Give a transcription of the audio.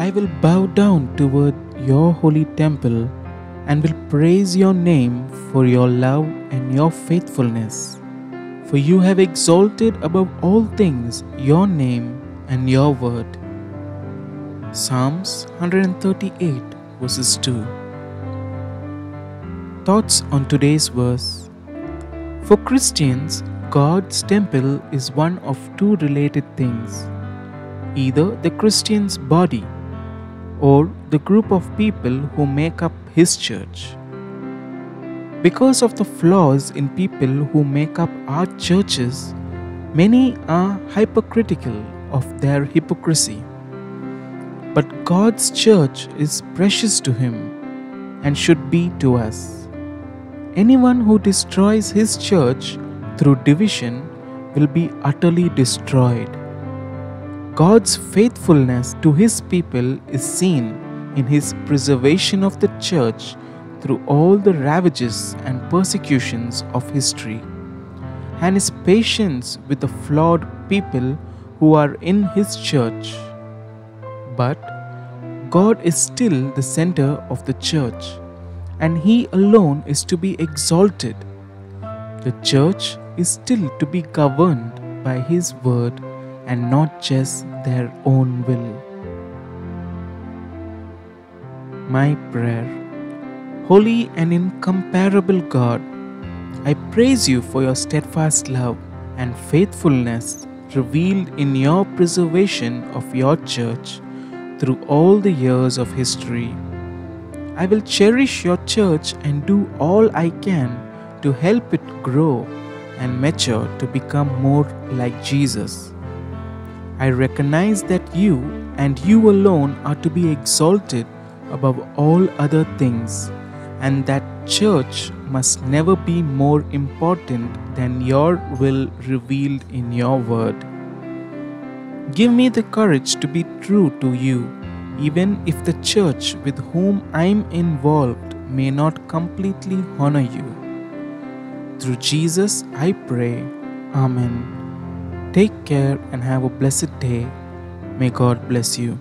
I will bow down toward your holy temple and will praise your name for your love and your faithfulness. For you have exalted above all things your name and your word. Psalms 138 verses 2. Thoughts on today's verse. For Christians, God's temple is one of two related things either the Christian's body or the group of people who make up his church. Because of the flaws in people who make up our churches, many are hypercritical of their hypocrisy. But God's church is precious to Him and should be to us. Anyone who destroys His church through division will be utterly destroyed. God's faithfulness to His people is seen in His preservation of the church through all the ravages and persecutions of history, and His patience with the flawed people who are in His church. But God is still the center of the church, and He alone is to be exalted. The church is still to be governed by His word and not just their own will. My prayer Holy and incomparable God, I praise you for your steadfast love and faithfulness revealed in your preservation of your church through all the years of history. I will cherish your church and do all I can to help it grow and mature to become more like Jesus. I recognize that you and you alone are to be exalted above all other things, and that church must never be more important than your will revealed in your word. Give me the courage to be true to you, even if the church with whom I am involved may not completely honor you. Through Jesus I pray. Amen. Take care and have a blessed day. May God bless you.